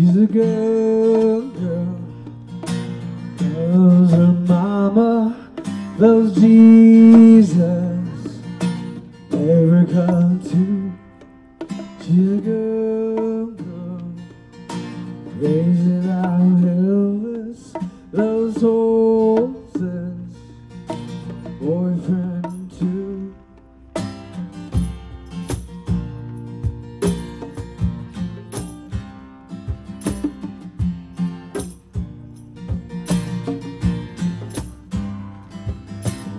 She's a good girl. Loves her mama, loves Jesus. Erica too. She's a good girl. Raising out Elvis, loves horses.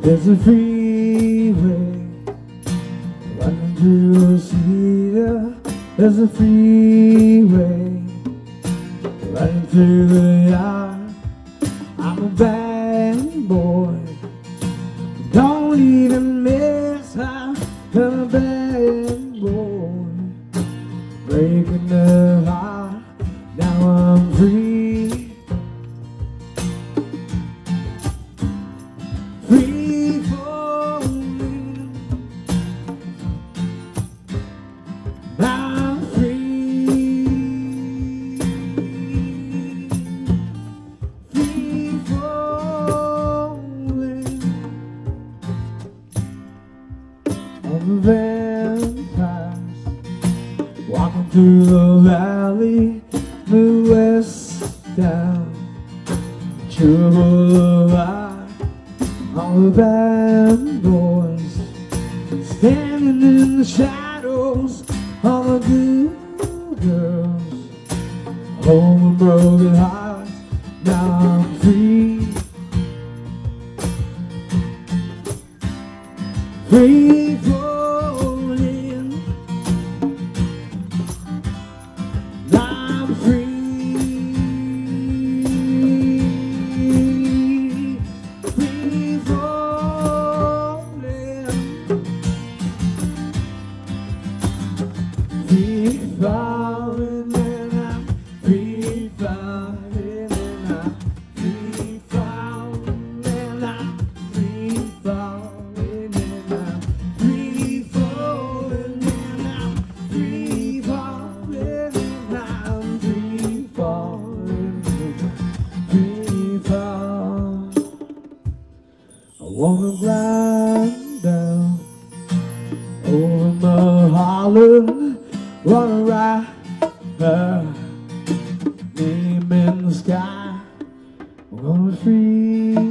There's a freeway running through Cedar. There's a freeway running through the yard. I'm a bad boy. Don't even miss I'm a bad Vampires walking through the valley, the west down. Of eye. All the bad boys standing in the shadows. All the good girls holding broken hearts. Now I'm free, free over Mulholland, wanna ride her name in the sky. We're free